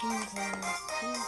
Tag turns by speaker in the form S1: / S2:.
S1: 叮咚叮。